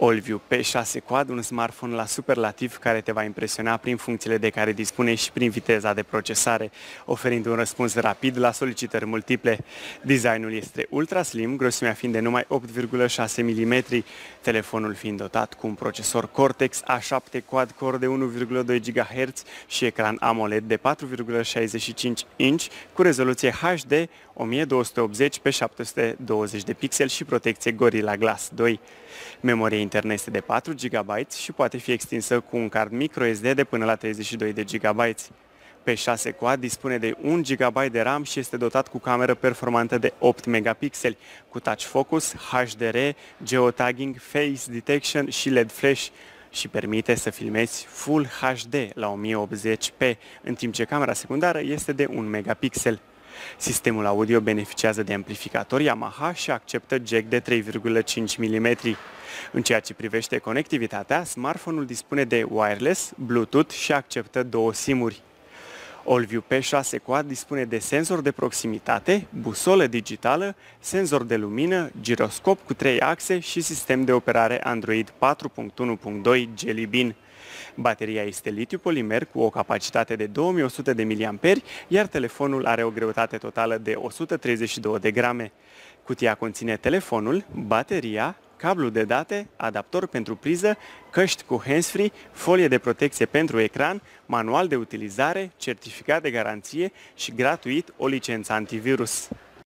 Allview P6 Quad, un smartphone la superlativ care te va impresiona prin funcțiile de care dispune și prin viteza de procesare, oferind un răspuns rapid la solicitări multiple. Designul este ultra slim, grosimea fiind de numai 8,6 mm, telefonul fiind dotat cu un procesor Cortex A7 Quad-Core de 1,2 GHz și ecran AMOLED de 4,65 inch cu rezoluție HD 1280 pe 720 de pixeli și protecție Gorilla Glass 2. Memoria internă este de 4 GB și poate fi extinsă cu un card microSD de până la 32 de GB. P6 Quad dispune de 1 GB de RAM și este dotat cu cameră performantă de 8 megapixeli, cu touch focus, HDR, geotagging, face detection și LED flash și permite să filmezi Full HD la 1080p, în timp ce camera secundară este de 1 megapixel. Sistemul audio beneficiază de amplificator Yamaha și acceptă jack de 3,5 mm. În ceea ce privește conectivitatea, smartphone-ul dispune de wireless, Bluetooth și acceptă două SIM-uri. AllView P6 Quad dispune de senzor de proximitate, busolă digitală, senzor de lumină, giroscop cu trei axe și sistem de operare Android 4.1.2 Jelly Bean. Bateria este litiu polimer cu o capacitate de 2100 de mAh, iar telefonul are o greutate totală de 132 de grame. Cutia conține telefonul, bateria, cablu de date, adaptor pentru priză, căști cu handsfree, folie de protecție pentru ecran, manual de utilizare, certificat de garanție și gratuit o licență antivirus.